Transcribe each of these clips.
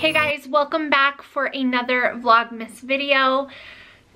Hey guys, welcome back for another Vlogmas video.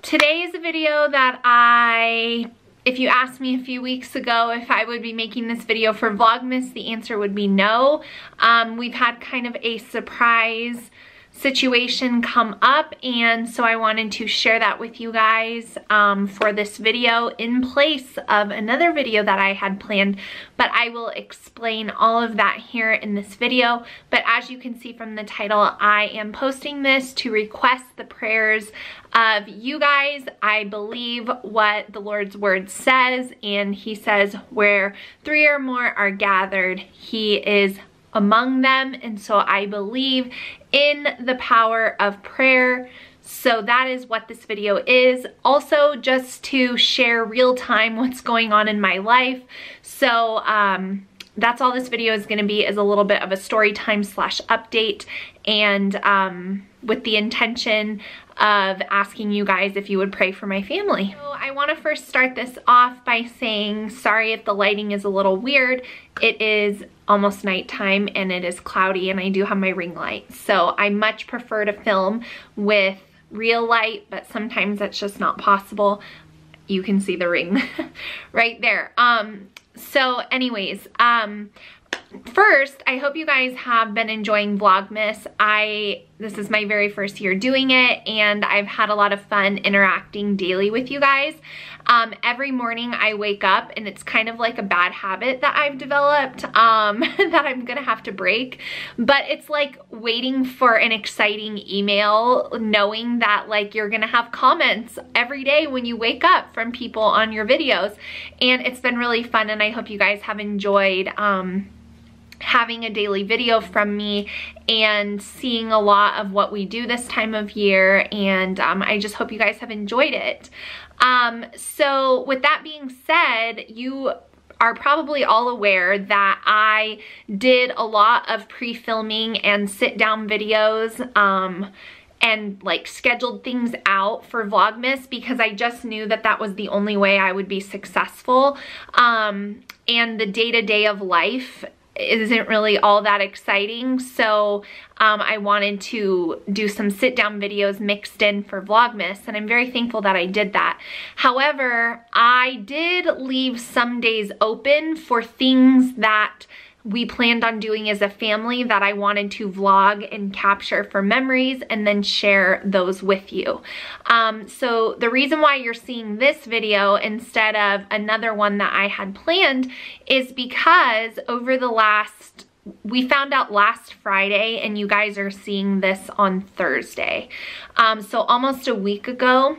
Today is a video that I, if you asked me a few weeks ago if I would be making this video for Vlogmas, the answer would be no. Um, we've had kind of a surprise situation come up and so I wanted to share that with you guys um, for this video in place of another video that I had planned but I will explain all of that here in this video but as you can see from the title I am posting this to request the prayers of you guys I believe what the Lord's word says and he says where three or more are gathered he is among them. And so I believe in the power of prayer. So that is what this video is. Also, just to share real time what's going on in my life. So, um, that's all this video is going to be is a little bit of a story time slash update and um, with the intention of asking you guys if you would pray for my family. So I want to first start this off by saying sorry if the lighting is a little weird. It is almost nighttime and it is cloudy and I do have my ring light. So I much prefer to film with real light, but sometimes that's just not possible. You can see the ring right there. Um, so anyways, um, first, I hope you guys have been enjoying Vlogmas. I this is my very first year doing it and I've had a lot of fun interacting daily with you guys. Um, every morning I wake up and it's kind of like a bad habit that I've developed um, that I'm gonna have to break. But it's like waiting for an exciting email knowing that like you're gonna have comments every day when you wake up from people on your videos. And it's been really fun and I hope you guys have enjoyed um, having a daily video from me and seeing a lot of what we do this time of year and um, I just hope you guys have enjoyed it. Um, so with that being said, you are probably all aware that I did a lot of pre-filming and sit-down videos um, and like scheduled things out for Vlogmas because I just knew that that was the only way I would be successful. Um, and the day-to-day -day of life isn't really all that exciting. So um, I wanted to do some sit down videos mixed in for Vlogmas and I'm very thankful that I did that. However, I did leave some days open for things that we planned on doing as a family that I wanted to vlog and capture for memories and then share those with you. Um, so the reason why you're seeing this video instead of another one that I had planned is because over the last we found out last Friday and you guys are seeing this on Thursday. Um, so almost a week ago,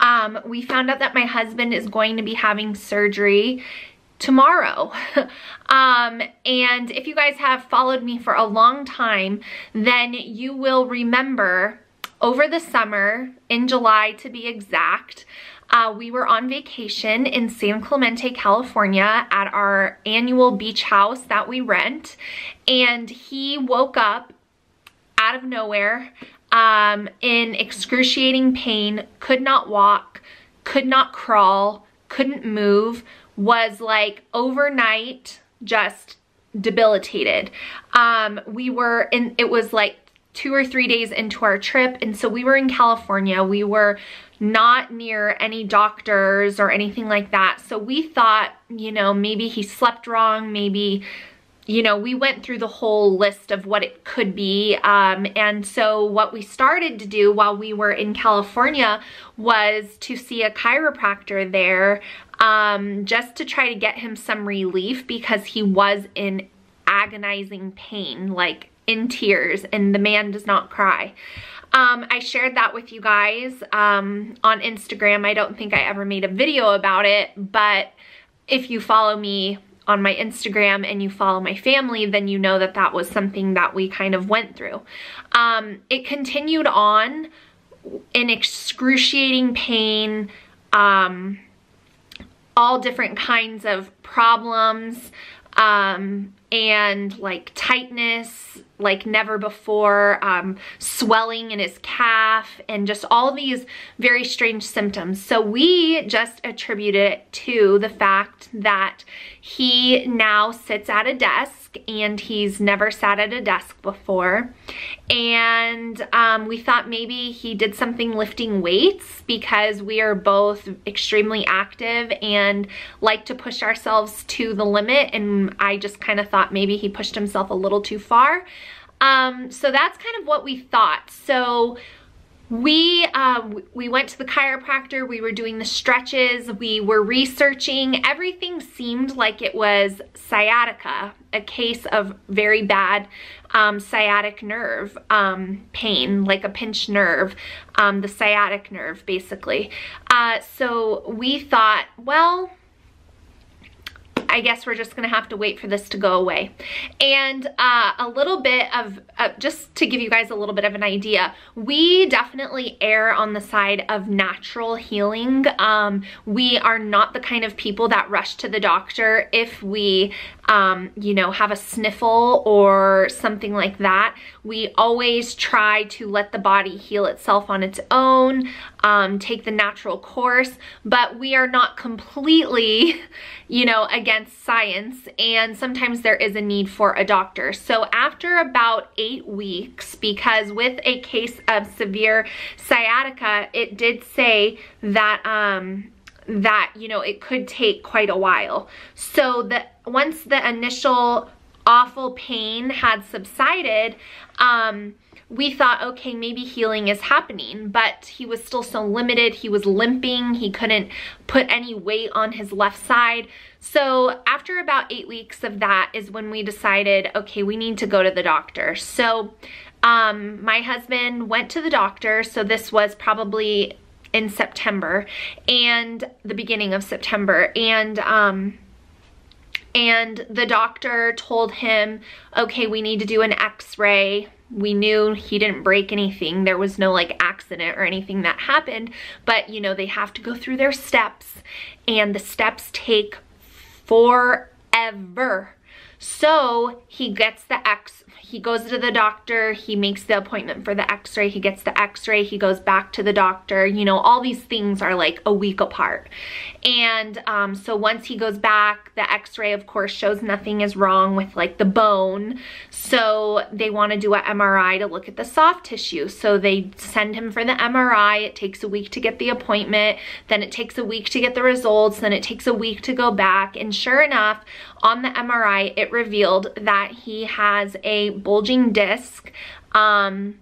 um, we found out that my husband is going to be having surgery tomorrow. um, and if you guys have followed me for a long time, then you will remember over the summer, in July to be exact, uh, we were on vacation in San Clemente, California at our annual beach house that we rent. And he woke up out of nowhere um, in excruciating pain, could not walk, could not crawl, couldn't move, was like overnight just debilitated. Um, we were in, it was like two or three days into our trip. And so we were in California. We were not near any doctors or anything like that. So we thought, you know, maybe he slept wrong, maybe you know, we went through the whole list of what it could be. Um, and so what we started to do while we were in California was to see a chiropractor there um, just to try to get him some relief because he was in agonizing pain, like in tears, and the man does not cry. Um, I shared that with you guys um, on Instagram. I don't think I ever made a video about it, but if you follow me on my Instagram and you follow my family, then you know that that was something that we kind of went through. Um, it continued on in excruciating pain, um, all different kinds of problems, um, and like tightness like never before, um, swelling in his calf, and just all these very strange symptoms. So we just attributed it to the fact that he now sits at a desk and he's never sat at a desk before. And um, we thought maybe he did something lifting weights because we are both extremely active and like to push ourselves to the limit. And I just kind of thought maybe he pushed himself a little too far. Um, so that's kind of what we thought. So we um, we went to the chiropractor we were doing the stretches we were researching. Everything seemed like it was sciatica a case of very bad um, sciatic nerve um, pain like a pinched nerve um, the sciatic nerve basically. Uh, so we thought well I guess we're just gonna have to wait for this to go away. And uh, a little bit of, uh, just to give you guys a little bit of an idea, we definitely err on the side of natural healing. Um, we are not the kind of people that rush to the doctor if we, um, you know, have a sniffle or something like that. We always try to let the body heal itself on its own, um, take the natural course, but we are not completely, you know, against science and sometimes there is a need for a doctor. So after about eight weeks, because with a case of severe sciatica, it did say that, um, that, you know, it could take quite a while. So that once the initial awful pain had subsided, um, we thought, okay, maybe healing is happening, but he was still so limited. He was limping. He couldn't put any weight on his left side. So after about eight weeks of that is when we decided, okay, we need to go to the doctor. So um, my husband went to the doctor. So this was probably in September and the beginning of September. And um, and the doctor told him, okay, we need to do an x-ray. We knew he didn't break anything. There was no like accident or anything that happened, but you know, they have to go through their steps and the steps take forever. So he gets the X he goes to the doctor, he makes the appointment for the x-ray, he gets the x-ray, he goes back to the doctor, you know, all these things are like a week apart. And um, so once he goes back, the x-ray of course shows nothing is wrong with like the bone. So they want to do an MRI to look at the soft tissue. So they send him for the MRI, it takes a week to get the appointment, then it takes a week to get the results, then it takes a week to go back. And sure enough, on the MRI, it revealed that he has a bulging disc, um,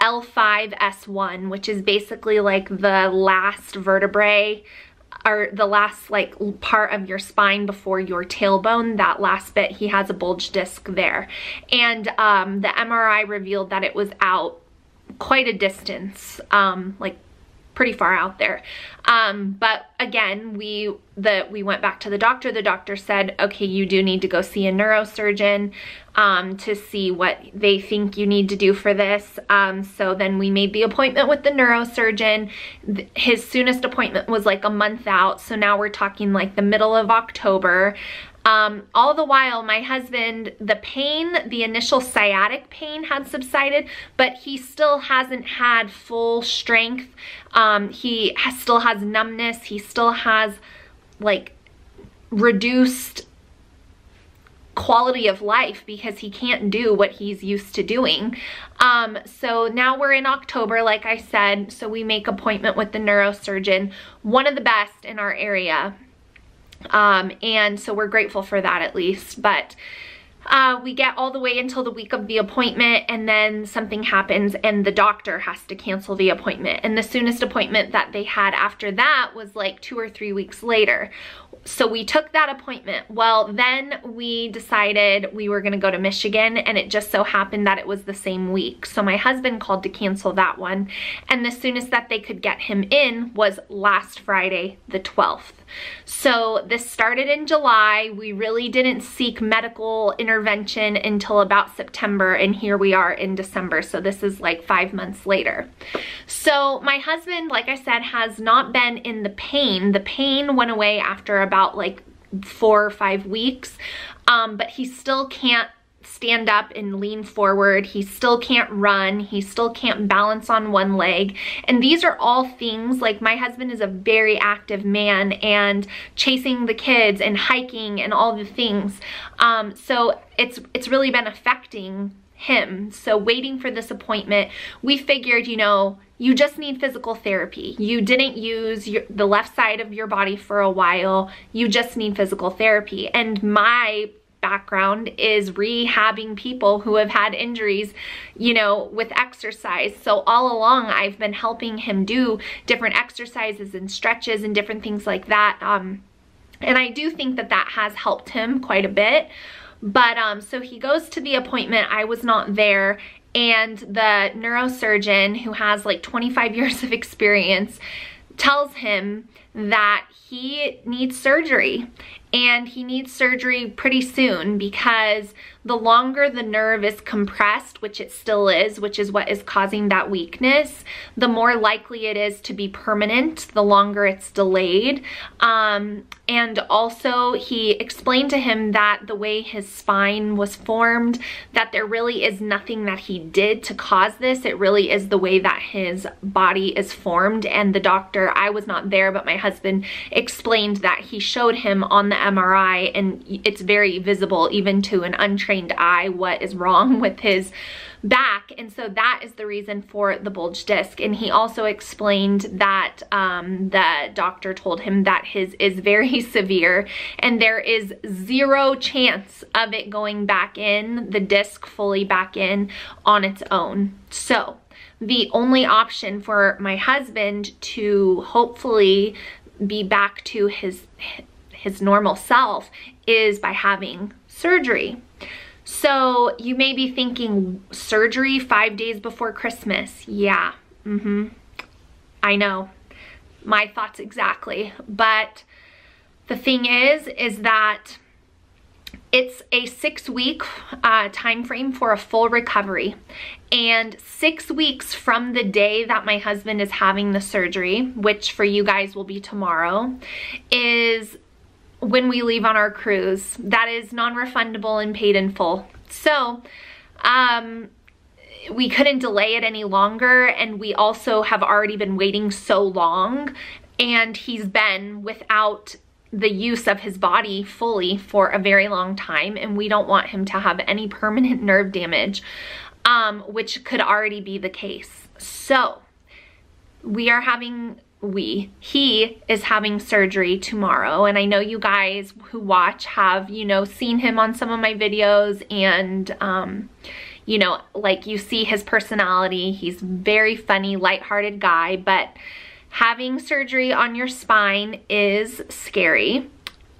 L5S1, which is basically like the last vertebrae or the last like part of your spine before your tailbone, that last bit, he has a bulge disc there. And um, the MRI revealed that it was out quite a distance, um, like pretty far out there. Um, but again, we the we went back to the doctor. The doctor said, okay, you do need to go see a neurosurgeon um, to see what they think you need to do for this. Um, so then we made the appointment with the neurosurgeon. His soonest appointment was like a month out. So now we're talking like the middle of October. Um, all the while, my husband, the pain, the initial sciatic pain had subsided, but he still hasn't had full strength. Um, he has, still has numbness. He still has like reduced quality of life because he can't do what he's used to doing. Um, so now we're in October, like I said, so we make appointment with the neurosurgeon, one of the best in our area. Um, and so we're grateful for that at least. But uh, we get all the way until the week of the appointment and then something happens and the doctor has to cancel the appointment. And the soonest appointment that they had after that was like two or three weeks later so we took that appointment. Well, then we decided we were gonna go to Michigan and it just so happened that it was the same week. So my husband called to cancel that one. And the soonest that they could get him in was last Friday, the 12th. So this started in July. We really didn't seek medical intervention until about September and here we are in December. So this is like five months later. So my husband, like I said, has not been in the pain. The pain went away after about like four or five weeks, um, but he still can't stand up and lean forward. He still can't run. He still can't balance on one leg. And these are all things like my husband is a very active man and chasing the kids and hiking and all the things. Um, so it's, it's really been affecting him. So waiting for this appointment, we figured, you know, you just need physical therapy. You didn't use your, the left side of your body for a while. You just need physical therapy. And my background is rehabbing people who have had injuries, you know, with exercise. So all along I've been helping him do different exercises and stretches and different things like that. Um, and I do think that that has helped him quite a bit. But um, so he goes to the appointment. I was not there and the neurosurgeon who has like 25 years of experience tells him that he needs surgery and he needs surgery pretty soon because the longer the nerve is compressed, which it still is, which is what is causing that weakness, the more likely it is to be permanent, the longer it's delayed. Um, and also he explained to him that the way his spine was formed, that there really is nothing that he did to cause this. It really is the way that his body is formed. And the doctor, I was not there, but my husband explained that he showed him on the MRI and it's very visible even to an untrained eye what is wrong with his back. And so that is the reason for the bulge disc. And he also explained that um, the doctor told him that his is very severe and there is zero chance of it going back in the disc fully back in on its own. So the only option for my husband to hopefully be back to his his normal self is by having surgery. So you may be thinking surgery five days before Christmas. Yeah, mm-hmm. I know. My thoughts exactly. But the thing is, is that it's a six week uh, time frame for a full recovery. And six weeks from the day that my husband is having the surgery, which for you guys will be tomorrow, is when we leave on our cruise. That is non-refundable and paid in full. So, um, we couldn't delay it any longer and we also have already been waiting so long and he's been without the use of his body fully for a very long time and we don't want him to have any permanent nerve damage um, which could already be the case. So we are having we, he is having surgery tomorrow. And I know you guys who watch have, you know, seen him on some of my videos and, um, you know, like you see his personality. He's very funny, lighthearted guy, but having surgery on your spine is scary.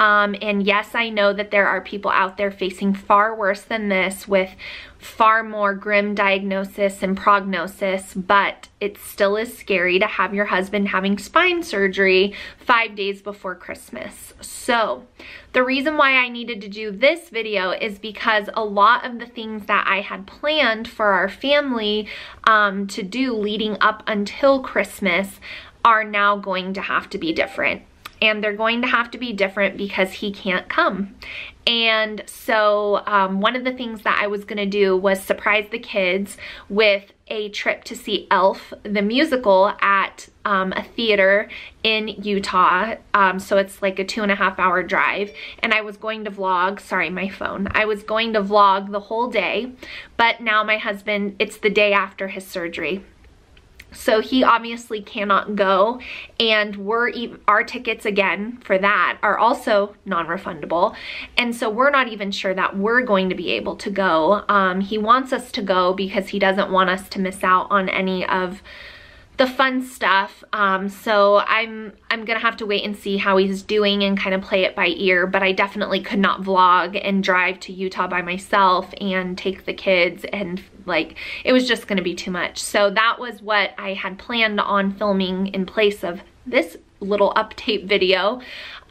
Um, and yes, I know that there are people out there facing far worse than this with far more grim diagnosis and prognosis, but it still is scary to have your husband having spine surgery five days before Christmas. So the reason why I needed to do this video is because a lot of the things that I had planned for our family um, to do leading up until Christmas are now going to have to be different and they're going to have to be different because he can't come. And so um, one of the things that I was gonna do was surprise the kids with a trip to see Elf, the musical at um, a theater in Utah. Um, so it's like a two and a half hour drive. And I was going to vlog, sorry, my phone. I was going to vlog the whole day, but now my husband, it's the day after his surgery. So he obviously cannot go and we're our tickets again for that are also non-refundable. And so we're not even sure that we're going to be able to go. Um, he wants us to go because he doesn't want us to miss out on any of the fun stuff. Um, so I'm I'm gonna have to wait and see how he's doing and kind of play it by ear, but I definitely could not vlog and drive to Utah by myself and take the kids and like, it was just gonna be too much. So that was what I had planned on filming in place of this little update video.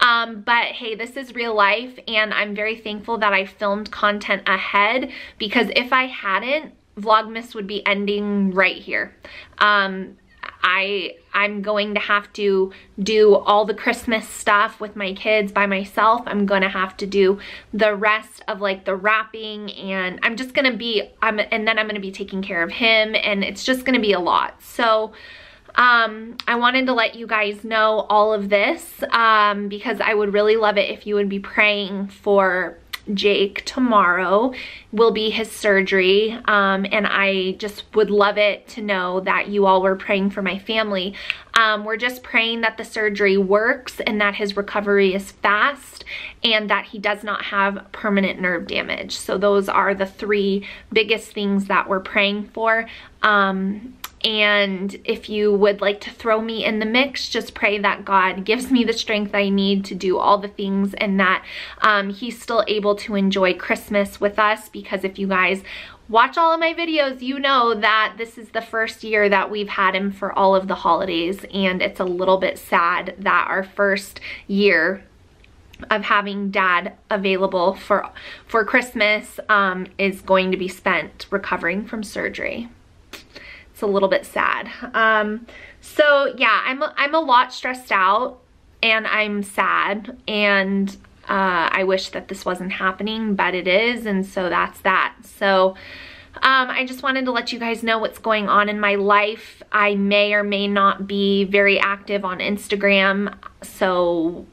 Um, but hey, this is real life and I'm very thankful that I filmed content ahead because if I hadn't, Vlogmas would be ending right here. Um, I, I'm going to have to do all the Christmas stuff with my kids by myself. I'm going to have to do the rest of like the wrapping and I'm just going to be, I'm, and then I'm going to be taking care of him and it's just going to be a lot. So, um, I wanted to let you guys know all of this um, because I would really love it if you would be praying for Jake tomorrow will be his surgery um, and I just would love it to know that you all were praying for my family. Um, we're just praying that the surgery works and that his recovery is fast and that he does not have permanent nerve damage. So those are the three biggest things that we're praying for. Um, and if you would like to throw me in the mix, just pray that God gives me the strength I need to do all the things and that um, he's still able to enjoy Christmas with us. Because if you guys watch all of my videos, you know that this is the first year that we've had him for all of the holidays. And it's a little bit sad that our first year of having dad available for for Christmas um, is going to be spent recovering from surgery it's a little bit sad. Um, so yeah, I'm, I'm a lot stressed out and I'm sad and uh, I wish that this wasn't happening, but it is. And so that's that. So um, I just wanted to let you guys know what's going on in my life. I may or may not be very active on Instagram. So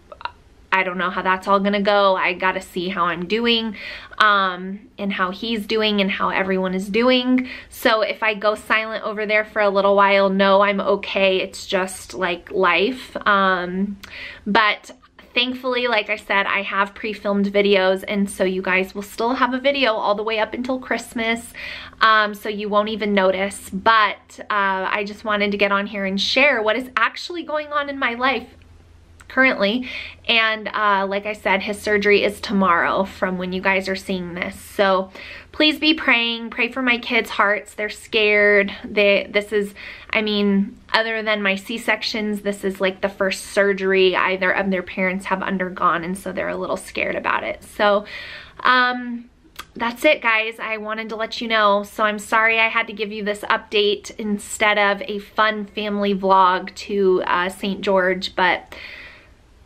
I don't know how that's all gonna go. I gotta see how I'm doing um, and how he's doing and how everyone is doing. So if I go silent over there for a little while, no, I'm okay. It's just like life. Um, but thankfully, like I said, I have pre-filmed videos and so you guys will still have a video all the way up until Christmas. Um, so you won't even notice. But uh, I just wanted to get on here and share what is actually going on in my life currently. And uh, like I said, his surgery is tomorrow from when you guys are seeing this. So please be praying. Pray for my kids' hearts. They're scared. They, this is, I mean, other than my C-sections, this is like the first surgery either of their parents have undergone. And so they're a little scared about it. So, um, that's it guys i wanted to let you know so i'm sorry i had to give you this update instead of a fun family vlog to uh, st george but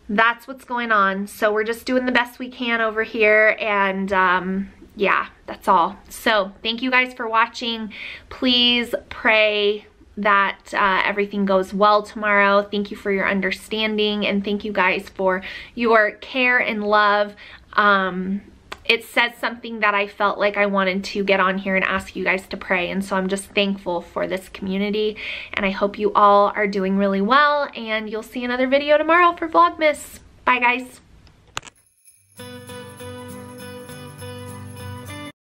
that's what's going on. So we're just doing the best we can over here and um, yeah, that's all. So thank you guys for watching. Please pray that uh, everything goes well tomorrow. Thank you for your understanding and thank you guys for your care and love. Um, it says something that I felt like I wanted to get on here and ask you guys to pray. And so I'm just thankful for this community. And I hope you all are doing really well. And you'll see another video tomorrow for Vlogmas. Bye, guys.